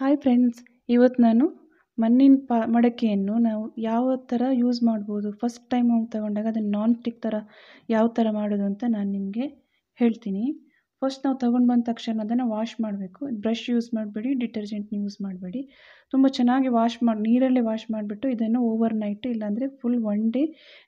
Hi friends ಇವತ್ತು ನಾನು ಮಣ್ಣಿನ ಪಾ, ಮಡಕೆಯನ್ನು ನಾವು ಯಾವ ಥರ ಯೂಸ್ ಮಾಡ್ಬೋದು? ಫಸ್ಟ್ ಟೈಮ್ ಹೋಗಿ ತಗೊಂಡಾಗ ಅದನ್ನು ನಾನ್ ಸ್ಟಿಕ್ ಥರ ಯಾವ ಥರ ಮಾಡೋದು ಅಂತ ನಾನು ನಿಮಗೆ ಹೇಳ್ತೀನಿ. ಫಸ್ಟ್ ನಾವು ತಗೊಂಡು ಬಂದ ತಕ್ಷಣ ಅದನ್ನು ವಾಶ್ ಮಾಡಬೇಕು. ಬ್ರಷ್ ಯೂಸ್ ಮಾಡಬೇಡಿ ಡಿಟರ್ಜೆಂಟ್ನ ಯೂಸ್ ಮಾಡಬೇಡಿ. ತುಂಬ ಚೆನ್ನಾಗಿ ವಾಶ್ ಮಾಡಿ, ನೀರಲ್ಲೇ ವಾಶ್ ಮಾಡಿಬಿಟ್ಟು ಇದನ್ನು ಓವರ್ ನೈಟ್ ಇಲ್ಲಾಂದರೆ ಫುಲ್ ಒನ್ ಡೇ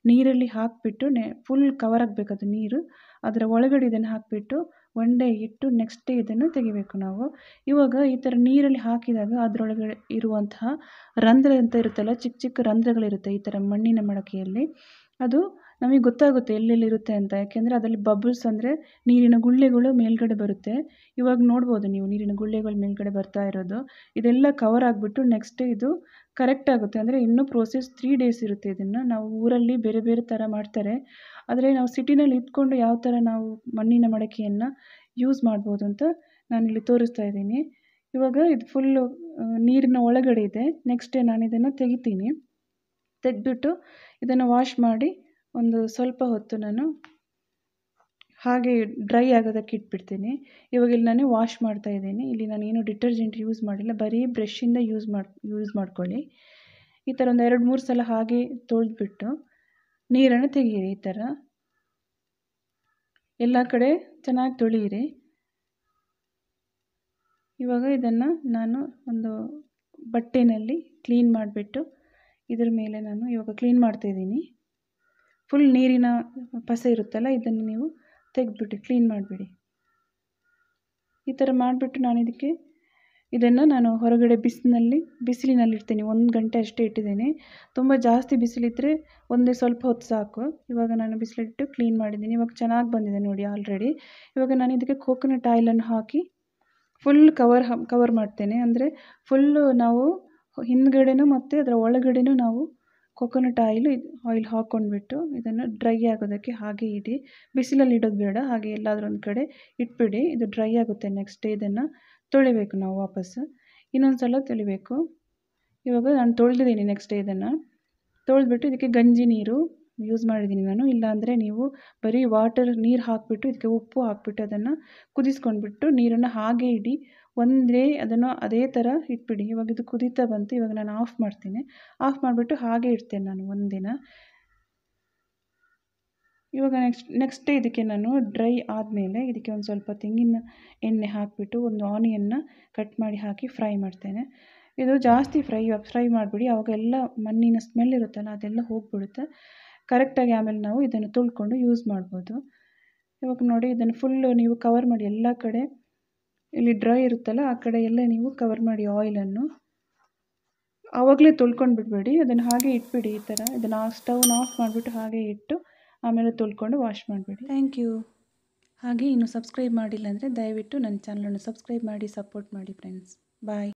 ನೀರಲ್ಲಿ ಹಾಕಿಬಿಟ್ಟು ನೆ ಫುಲ್ ಕವರ್ ಆಗಬೇಕು ಅದು ನೀರು. ಅದರ ಒಳಗಡೆ ಇದನ್ನು ಹಾಕಿಬಿಟ್ಟು ಒನ್ ಡೇ ಇಟ್ಟು ನೆಕ್ಸ್ಟ್ ಡೇ ಇದನ್ನು ತೆಗಿಬೇಕು ನಾವು. ಇವಾಗ ಈ ಥರ ನೀರಲ್ಲಿ ಹಾಕಿದಾಗ ಅದರೊಳಗಡೆ ಇರುವಂತಹ ರಂಧ್ರ ಅಂತ ಇರುತ್ತಲ್ಲ ಚಿಕ್ಕ ಚಿಕ್ಕ ರಂಧ್ರಗಳಿರುತ್ತೆ ಈ ಥರ ಮಣ್ಣಿನ ಮಡಕೆಯಲ್ಲಿ. ಅದು ನಮಗೆ ಗೊತ್ತಾಗುತ್ತೆ ಎಲ್ಲೆಲ್ಲಿರುತ್ತೆ ಅಂತ. ಯಾಕೆಂದರೆ ಅದರಲ್ಲಿ ಬಬಲ್ಸ್ ಅಂದರೆ ನೀರಿನ ಗುಳ್ಳೆಗಳು ಮೇಲ್ಗಡೆ ಬರುತ್ತೆ. ಇವಾಗ ನೋಡ್ಬೋದು ನೀವು ನೀರಿನ ಗುಳ್ಳೆಗಳು ಮೇಲ್ಗಡೆ ಬರ್ತಾ ಇರೋದು. ಇದೆಲ್ಲ ಕವರ್ ಆಗಿಬಿಟ್ಟು ನೆಕ್ಸ್ಟ್ ಇದು ಕರೆಕ್ಟ್ ಆಗುತ್ತೆ. ಅಂದರೆ ಇನ್ನೂ ಪ್ರೋಸೆಸ್ ತ್ರೀ ಡೇಸ್ ಇರುತ್ತೆ ಇದನ್ನು. ನಾವು ಊರಲ್ಲಿ ಬೇರೆ ಬೇರೆ ಥರ ಮಾಡ್ತಾರೆ. ಆದರೆ ನಾವು ಸಿಟಿನಲ್ಲಿ ಇದ್ಕೊಂಡು ಯಾವ ಥರ ನಾವು ಮಣ್ಣಿನ ಮಡಕೆಯನ್ನು ಯೂಸ್ ಮಾಡ್ಬೋದು ಅಂತ ನಾನಿಲ್ಲಿ ತೋರಿಸ್ತಾ ಇದ್ದೀನಿ. ಇವಾಗ ಇದು ಫುಲ್ಲು ನೀರಿನ ಒಳಗಡೆ ಇದೆ. ನೆಕ್ಸ್ಟ್ ನಾನು ಇದನ್ನು ತೆಗಿತೀನಿ. ತೆಗೆದ್ಬಿಟ್ಟು ಇದನ್ನು ವಾಶ್ ಮಾಡಿ ಒಂದು ಸ್ವಲ್ಪ ಹೊತ್ತು ನಾನು ಹಾಗೆ ಡ್ರೈ ಆಗೋದಕ್ಕೆ ಇಟ್ಬಿಡ್ತೀನಿ. ಇವಾಗ ಇಲ್ಲಿ ನಾನು ವಾಶ್ ಮಾಡ್ತಾ ಇದ್ದೀನಿ. ಇಲ್ಲಿ ನಾನು ಏನು ಡಿಟರ್ಜೆಂಟ್ ಯೂಸ್ ಮಾಡಿಲ್ಲ. ಬರೀ ಬ್ರಷಿಂದ ಯೂಸ್ ಮಾಡಿ ಯೂಸ್ ಮಾಡ್ಕೊಳ್ಳಿ. ಈ ಥರ ಒಂದು ಎರಡು, ಮೂರು ಸಲ ಹಾಗೆ ತೊಳೆದ್ಬಿಟ್ಟು ನೀರನ್ನು ತೆಗೀರಿ ಈ ಥರ. ಎಲ್ಲ ಕಡೆ ಚೆನ್ನಾಗಿ ತೊಳೆಯಿರಿ ಇವಾಗ ಇದನ್ನು ನಾನು ಒಂದು ಬಟ್ಟೆನಲ್ಲಿ ಕ್ಲೀನ್ ಮಾಡಿಬಿಟ್ಟು ಇದ್ರ ಮೇಲೆ ನಾನು ಇವಾಗ ಕ್ಲೀನ್ ಮಾಡ್ತಾಯಿದ್ದೀನಿ ಫುಲ್ ನೀರಿನ ಪಸೆ ಇರುತ್ತಲ್ಲ, ಇದನ್ನು ನೀವು ತೆಗೆದ್ಬಿಟ್ಟು ಕ್ಲೀನ್ ಮಾಡಿಬಿಡಿ. ಈ ಥರ ಮಾಡಿಬಿಟ್ಟು ನಾನು ಇದಕ್ಕೆ ಇದನ್ನು ನಾನು ಹೊರಗಡೆ ಬಿಸಿಲಿನಲ್ಲಿ ಬಿಸಿಲಿನಲ್ಲಿ ಇಡ್ತೀನಿ. ಒಂದು ಗಂಟೆ ಅಷ್ಟೇ ಇಟ್ಟಿದ್ದೀನಿ. ತುಂಬ ಜಾಸ್ತಿ ಬಿಸಿಲಿದ್ದರೆ ಒಂದೇ ಸ್ವಲ್ಪ ಹೊತ್ತು ಸಾಕು. ಇವಾಗ ನಾನು ಬಿಸಿಲಿಟ್ಟು ಕ್ಲೀನ್ ಮಾಡಿದ್ದೀನಿ. ಇವಾಗ ಚೆನ್ನಾಗಿ ಬಂದಿದೆ ನೋಡಿ ಆಲ್ರೆಡಿ ಇವಾಗ ನಾನು ಇದಕ್ಕೆ ಕೋಕೋನಟ್ ಆಯಿಲನ್ನು ಹಾಕಿ ಫುಲ್ ಕವರ್ ಕವರ್ ಮಾಡ್ತೇನೆ. ಅಂದರೆ ಫುಲ್ಲು ನಾವು ಹಿಂದ್ಗಡೆನೂ ಮತ್ತು ಅದರ ಒಳಗಡೆನೂ ನಾವು ಕೊಕೊನಟ್ ಆಯಿಲ್ ಆಯಿಲ್ ಹಾಕ್ಕೊಂಡ್ಬಿಟ್ಟು ಇದನ್ನು ಡ್ರೈ ಆಗೋದಕ್ಕೆ ಹಾಗೆ ಇಡಿ. ಬಿಸಿಲಲ್ಲಿ ಇಡೋದು ಬೇಡ, ಹಾಗೆ ಎಲ್ಲಾದರೂ ಒಂದು ಕಡೆ ಇಟ್ಬಿಡಿ. ಇದು ಡ್ರೈ ಆಗುತ್ತೆ ನೆಕ್ಸ್ಟ್ ಡೇ ಇದನ್ನು ತೊಳಿಬೇಕು ನಾವು ವಾಪಸ್ಸು. ಇನ್ನೊಂದು ಸಲ ತೊಳಿಬೇಕು. ಇವಾಗ ನಾನು ತೊಳೆದಿದ್ದೀನಿ ನೆಕ್ಸ್ಟ್ ಡೇ ಇದನ್ನು. ತೊಳೆದ್ಬಿಟ್ಟು ಇದಕ್ಕೆ ಗಂಜಿ ನೀರು ಯೂಸ್ ಮಾಡಿದ್ದೀನಿ ನಾನು. ಇಲ್ಲಾಂದರೆ ನೀವು ಬರೀ ವಾಟರ್ ನೀರು ಹಾಕಿಬಿಟ್ಟು ಇದಕ್ಕೆ ಉಪ್ಪು ಹಾಕಿಬಿಟ್ಟು ಅದನ್ನು ಕುದಿಸ್ಕೊಂಡ್ಬಿಟ್ಟು ನೀರನ್ನು ಹಾಗೆ ಇಡಿ. ಒಂದೇ ಅದನ್ನು ಅದೇ ಥರ ಇಟ್ಬಿಡಿ. ಇವಾಗ ಇದು ಕುದೀತಾ ಬಂತು, ಇವಾಗ ನಾನು ಆಫ್ ಮಾಡ್ತೀನಿ. ಆಫ್ ಮಾಡಿಬಿಟ್ಟು ಹಾಗೆ ಇಡ್ತೇನೆ ನಾನು ಒಂದಿನ. ಇವಾಗ ನೆಕ್ಸ್ಟ್ ನೆಕ್ಸ್ಟ್ ಡೇ ಇದಕ್ಕೆ ನಾನು ಡ್ರೈ ಆದಮೇಲೆ ಇದಕ್ಕೆ ಒಂದು ಸ್ವಲ್ಪ ತೆಂಗಿನ ಎಣ್ಣೆ ಹಾಕಿಬಿಟ್ಟು ಒಂದು ಆನಿಯನ್ನ ಕಟ್ ಮಾಡಿ ಹಾಕಿ ಫ್ರೈ ಮಾಡ್ತೇನೆ. ಇದು ಜಾಸ್ತಿ ಫ್ರೈ ಫ್ರೈ ಮಾಡಿಬಿಡಿ. ಅವಾಗೆಲ್ಲ ಮಣ್ಣಿನ ಸ್ಮೆಲ್ ಇರುತ್ತಲ್ಲ, ಅದೆಲ್ಲ ಹೋಗಿಬಿಡುತ್ತೆ. ಕರೆಕ್ಟಾಗಿ ಆಮೇಲೆ ನಾವು ಇದನ್ನು ತುಳ್ಕೊಂಡು ಯೂಸ್ ಮಾಡ್ಬೋದು. ಇವಾಗ ನೋಡಿ, ಇದನ್ನು ಫುಲ್ಲು ನೀವು ಕವರ್ ಮಾಡಿ ಎಲ್ಲ ಕಡೆ, ಇಲ್ಲಿ ಡ್ರೈ ಇರುತ್ತಲ್ಲ, ಆ ಕಡೆ ಎಲ್ಲ ನೀವು ಕವರ್ ಮಾಡಿ ಆಯಿಲನ್ನು ಆವಾಗಲೇ ತೊಳ್ಕೊಂಡು ಬಿಡಬೇಡಿ, ಅದನ್ನು ಹಾಗೆ ಇಟ್ಬಿಡಿ ಈ ಥರ. ಇದನ್ನು ಸ್ಟವ್ನ ಆಫ್ ಮಾಡಿಬಿಟ್ಟು ಹಾಗೆ ಇಟ್ಟು ಆಮೇಲೆ ತೊಳ್ಕೊಂಡು ವಾಶ್ ಮಾಡಿಬಿಡಿ. ಥ್ಯಾಂಕ್ ಯು ಹಾಗೆ ಇನ್ನು ಸಬ್ಸ್ಕ್ರೈಬ್ ಮಾಡಿಲ್ಲ ಅಂದರೆ ದಯವಿಟ್ಟು ನನ್ನ ಚಾನಲನ್ನು ಸಬ್ಸ್ಕ್ರೈಬ್ ಮಾಡಿ ಸಪೋರ್ಟ್ ಮಾಡಿ ಫ್ರೆಂಡ್ಸ್ ಬಾಯ್